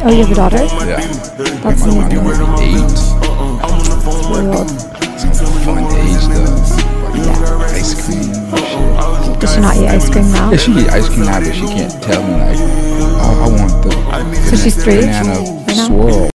Oh, you have a daughter? Yeah. That's my, my neat. daughter's eight. It's really old. Fun age though. Yeah. Ice cream. Shit. Does she not eat ice cream now? Yeah, she eat ice cream now, but she can't tell me like, oh, I want the So she's three banana right now?